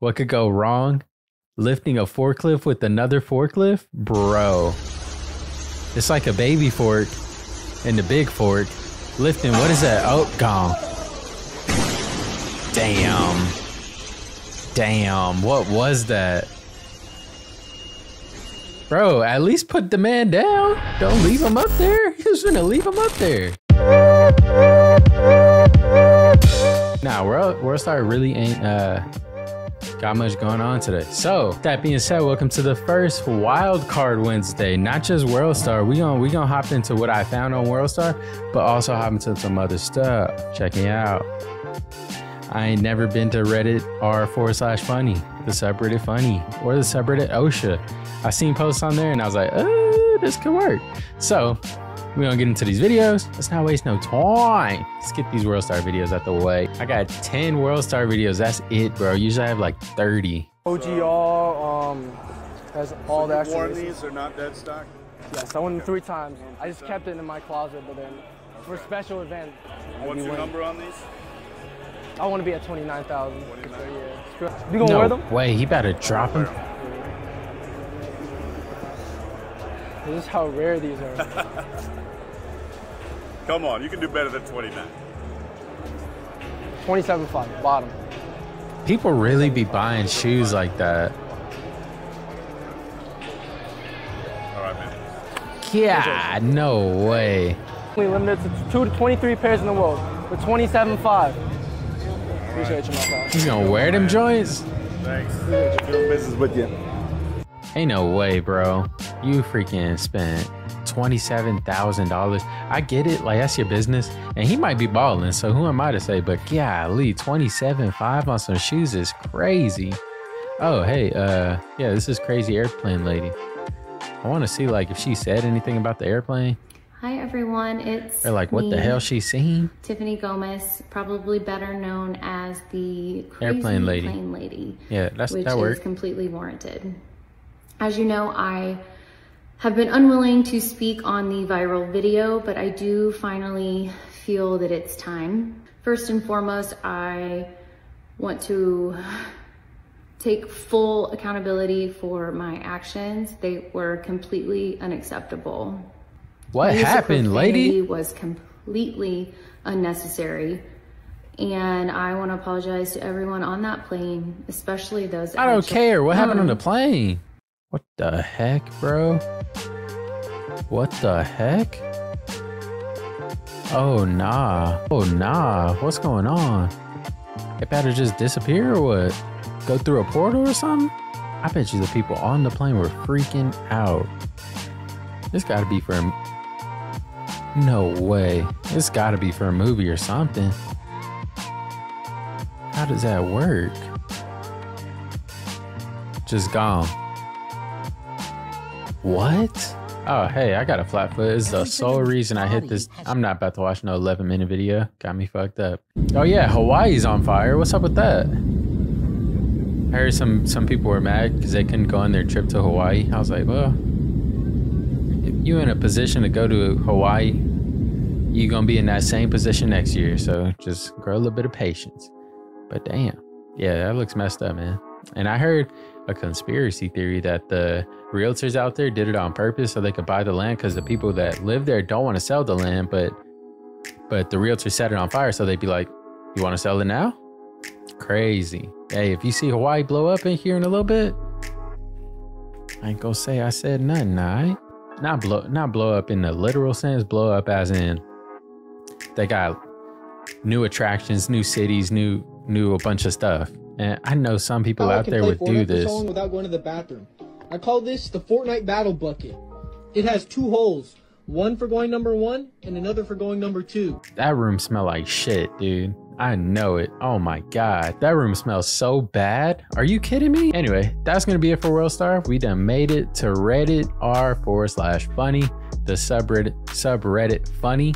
What could go wrong? Lifting a forklift with another forklift? Bro. It's like a baby fork and the big fork. Lifting, what is that? Oh, gone. Damn. Damn. What was that? Bro, at least put the man down. Don't leave him up there. He was gonna leave him up there. Now nah, World Worldstar really ain't uh got much going on today. So that being said, welcome to the first Wild Card Wednesday. Not just Worldstar. We gonna we gonna hop into what I found on Worldstar, but also hop into some other stuff. Check me out. I ain't never been to Reddit r forward slash funny, the subreddit funny, or the subreddit OSHA. I seen posts on there and I was like, oh, this could work. So we're gonna get into these videos. Let's not waste no time. Let's get these World Star videos out the way. I got 10 World Star videos. That's it, bro. Usually I have like 30. OGR um, has all the You extra. worn races. these are not dead stock? Yes, I won them three times. I just kept it in my closet, but then for a special event, What's your winning. number on these? I want to be at 29,000. So, yeah. You gonna wear them? No way. He better drop them. This is how rare these are. Come on, you can do better than 29. 27.5, bottom. People really be buying shoes like that. All right, man. Yeah, no way. We limited to two to 23 pairs in the world for 27.5. Appreciate you, my pal. He's gonna wear them joints? Thanks. Doing business with you. Ain't no way, bro. You freaking spent twenty-seven thousand dollars. I get it, like that's your business, and he might be balling. So who am I to say? But golly, twenty-seven five on some shoes is crazy. Oh hey, uh, yeah, this is crazy airplane lady. I want to see like if she said anything about the airplane, Hi everyone, it's or like what the hell she seen. Tiffany Gomez, probably better known as the crazy Airplane lady. plane lady, Yeah, that's which that is worked. completely warranted. As you know, I have been unwilling to speak on the viral video, but I do finally feel that it's time. First and foremost, I want to take full accountability for my actions. They were completely unacceptable. What happened, lady? Was completely unnecessary. And I want to apologize to everyone on that plane, especially those. I don't care. What happened on Um, the plane? The heck, bro? What the heck? Oh nah. Oh nah. What's going on? It better just disappear or what? Go through a portal or something? I bet you the people on the plane were freaking out. This gotta be for a... No way. This gotta be for a movie or something. How does that work? Just gone. What? Oh, hey, I got a flat foot. This is the sole reason I hit this. I'm not about to watch no 11 minute video. Got me fucked up. Oh yeah, Hawaii's on fire. What's up with that? I heard some some people were mad because they couldn't go on their trip to Hawaii. I was like, well, if you in a position to go to Hawaii, you're gonna be in that same position next year. So just grow a little bit of patience. But damn, yeah, that looks messed up, man. And I heard a conspiracy theory that the realtors out there did it on purpose so they could buy the land because the people that live there don't want to sell the land, but but the realtor set it on fire, so they'd be like, "You want to sell it now?" Crazy. Hey, if you see Hawaii blow up in here in a little bit, I ain't gonna say I said nothing. All right, not blow, not blow up in the literal sense. Blow up as in they got new attractions, new cities, new new a bunch of stuff. And I know some people How out there would do Fortnite for this. without going to the bathroom. I call this the Fortnite Battle Bucket. It has two holes, one for going number one and another for going number two. That room smell like shit, dude. I know it. Oh my god. That room smells so bad. Are you kidding me? Anyway, that's gonna be it for World Star. We done made it to Reddit r forward slash funny, the subreddit subreddit funny.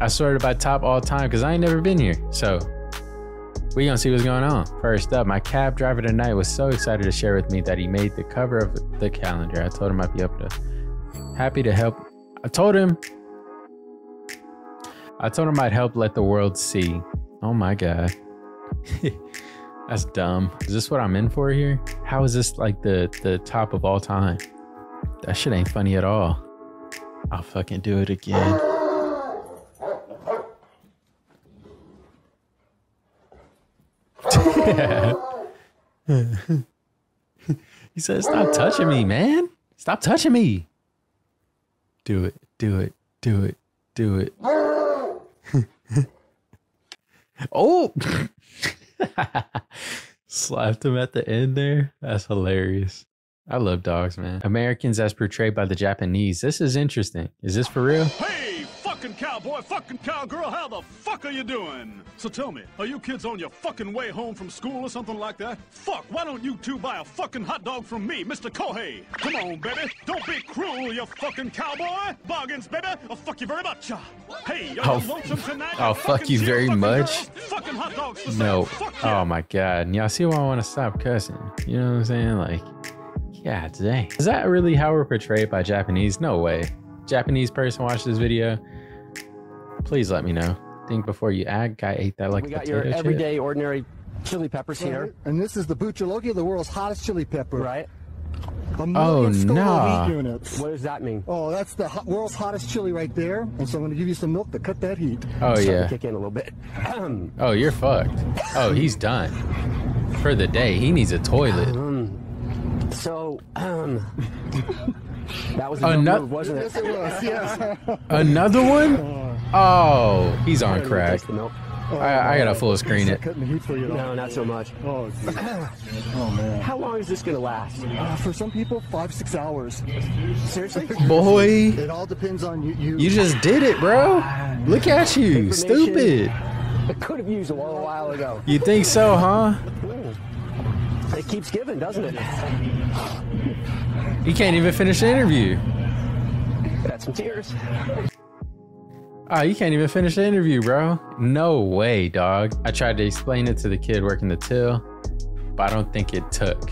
I sorted by top all time because I ain't never been here. So we gonna see what's going on. First up, my cab driver tonight was so excited to share with me that he made the cover of the calendar. I told him I'd be up to happy to help. I told him I told him I'd help let the world see. Oh my god. That's dumb. Is this what I'm in for here? How is this like the the top of all time? That shit ain't funny at all. I'll fucking do it again. he said, "Stop touching me, man. Stop touching me." Do it. Do it. Do it. Do it. oh. Slapped him at the end there. That's hilarious. I love dogs, man. Americans as portrayed by the Japanese. This is interesting. Is this for real? Hey, fucking cowboy, fucking cowgirl, how the fuck are you doing? So tell me, are you kids on your fucking way home from school or something like that? Fuck, why don't you two buy a fucking hot dog from me, Mr. Kohei? Come on, baby, don't be cruel, you fucking cowboy. Bargains, baby, I'll fuck you very much. Hey, are I'll- lonesome tonight? I'll you fuck you very much. girl? Fucking hot dogs for No. Oh my god. And y'all see why I want to stop cussing. You know what I'm saying? Like, yeah, today. Is that really how we're portrayed by Japanese? No way. Japanese person watch this video. Please let me know. Think before you act. Guy ate that like We a got your chip. everyday, ordinary chili peppers here, And this is the Bhut Jolokia, the world's hottest chili pepper. right? A million Oh, Scoville nah. heat units. What does that mean? Oh, that's the hot, world's hottest chili right there. And so I'm going to give you some milk to cut that heat. Oh Starting to yeah. kick in a little bit. Oh, you're fucked. Oh, he's done. For the day. He needs a toilet. so, um, that was a Ano- good move, wasn't it? Yes, it was. Yes. Another one? Oh, he's on crack. Taste. I, I gotta full screen it. Cutting the heat for you. No, not so much. Oh, oh man. How long is this gonna last? Uh, for some people, five, six hours. Seriously? Boy, It all depends on you. You, you just did it, bro. Look at you. Stupid. I could have used a while, a while ago. You think so, huh? It keeps giving, doesn't it? You can't even finish the interview. Got some tears. Oh, you can't even finish the interview, bro. No way, dog. I tried to explain it to the kid working the till, but I don't think it took.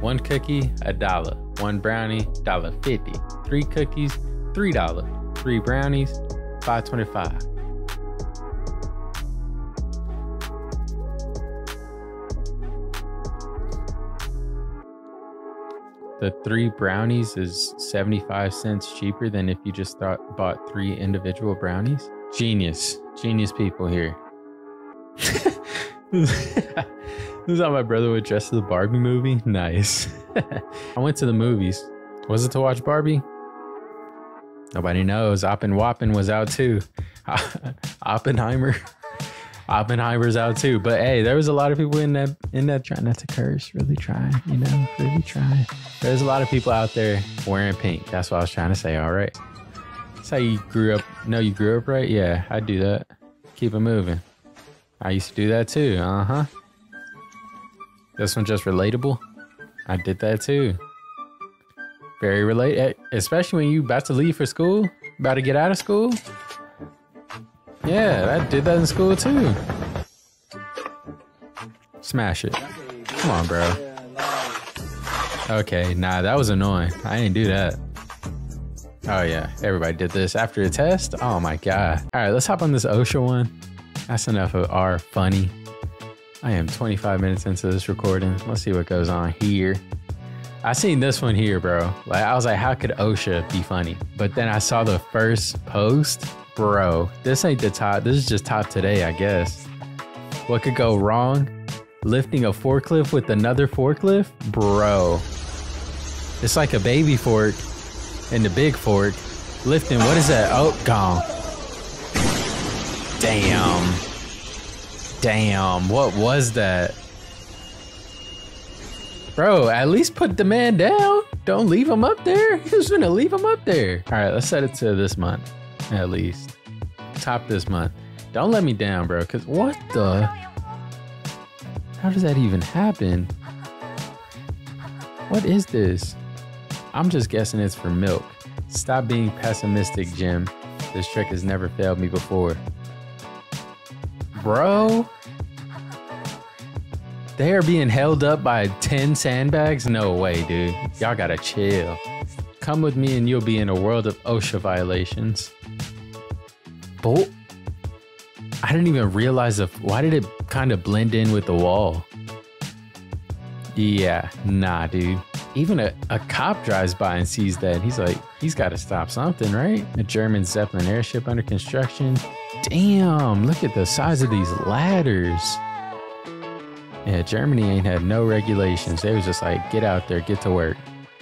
One cookie, a dollar. One brownie, dollar fifty. Three cookies, three dollar. Three brownies, five twenty-five. The three brownies is 75 cents cheaper than if you just thought, bought three individual brownies. Genius. Genius people here. this is how my brother would dress to the Barbie movie. Nice. I went to the movies. Was it to watch Barbie? Nobody knows. Oppen Wappen was out too. Oppenheimer. Oppenheimer's out too. But hey, there was a lot of people in that in that trying not to curse, really try, you know, really try. There's a lot of people out there wearing pink. That's what I was trying to say, all right. That's how you grew up. No, you grew up right? Yeah, I do that. Keep it moving. I used to do that too. Uh-huh. This one just relatable. I did that too. Very relate, especially when you about to leave for school, about to get out of school. Yeah, I did that in school too. Smash it. Come on, bro. Okay, nah, that was annoying. I didn't do that. Oh yeah, everybody did this after a test. Oh my god. All right, let's hop on this OSHA one. That's enough of our funny. I am 25 minutes into this recording. Let's see what goes on here. I seen this one here, bro. Like I was like, how could OSHA be funny? But then I saw the first post, bro. This ain't the top. This is just top today, I guess. What could go wrong? Lifting a forklift with another forklift, bro. It's like a baby fork and the big fork lifting. What is that? Oh, gone. Damn. Damn. What was that? Bro, at least put the man down. Don't leave him up there. Who's gonna leave him up there? All right, let's set it to this month, at least. Top this month. Don't let me down, bro. Cause what the? How does that even happen? What is this? I'm just guessing it's for milk. Stop being pessimistic, Jim. This trick has never failed me before. Bro, they are being held up by 10 sandbags? No way, dude. Y'all gotta chill. Come with me and you'll be in a world of OSHA violations. Bull. I didn't even realize if why did it kind of blend in with the wall. Yeah, nah, dude. Even a, a cop drives by and sees that. He's like, he's got to stop something, right? A German Zeppelin airship under construction. Damn, look at the size of these ladders. Yeah, Germany ain't had no regulations. They was just like, get out there, get to work.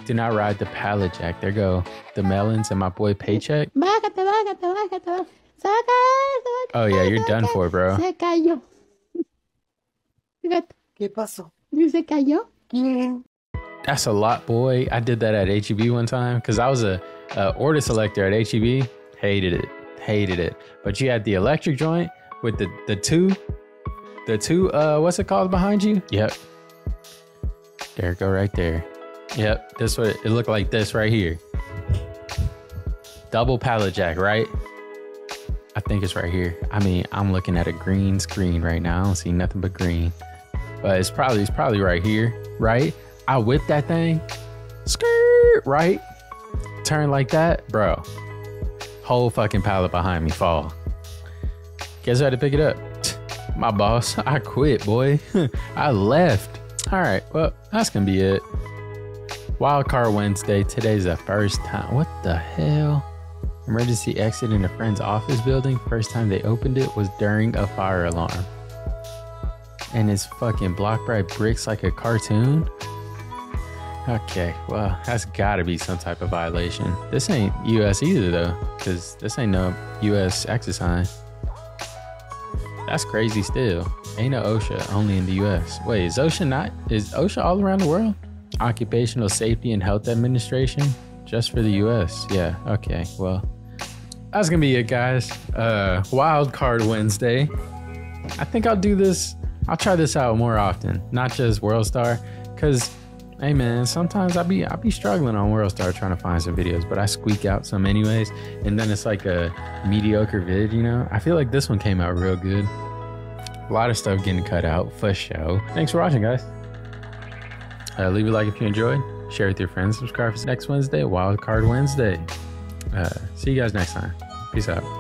Do not ride the pallet jack. There go the melons and my boy Paycheck. Oh yeah, you're done for, bro. Se cayó. ¿Qué pasó? se cayó. ¿Quién? That's a lot, boy. I did that at HEB one time because I was a, a order selector at HEB. Hated it, hated it. But you had the electric joint with the the two, the two. Uh, what's it called behind you? Yep. There it go, right there. Yep. This what it looked like. This right here. Double pallet jack, right? Think it's right here. I mean, I'm looking at a green screen right now. I don't see nothing but green. But it's probably it's probably right here, right? I whip that thing, skirt, right? Turn like that, bro. Whole fucking pallet behind me fall. Guess who had to pick it up? My boss. I quit, boy. I left. All right, well, that's gonna be it. Wildcard Wednesday. Today's the first time. What the hell? Emergency exit in a friend's office building. First time they opened it was during a fire alarm. And it's fucking blocked by bricks like a cartoon. Okay, well, that's gotta be some type of violation. This ain't US either though, because this ain't no US exit sign. That's crazy still. Ain't no OSHA, only in the US. Wait, is OSHA not? Is OSHA all around the world? Occupational Safety and Health Administration? Just for the US. Yeah, okay, well. That's gonna be it, guys. Uh, Wild Card Wednesday. I think I'll do this. I'll try this out more often, not just World Star, because hey man, sometimes I be I be struggling on World Star trying to find some videos, but I squeak out some anyways, and then it's like a mediocre vid, you know. I feel like this one came out real good. A lot of stuff getting cut out for show. Thanks for watching, guys. Uh, leave a like if you enjoyed. Share with your friends. Subscribe for next Wednesday, Wild Card Wednesday. Uh, see you guys next time. Peace out.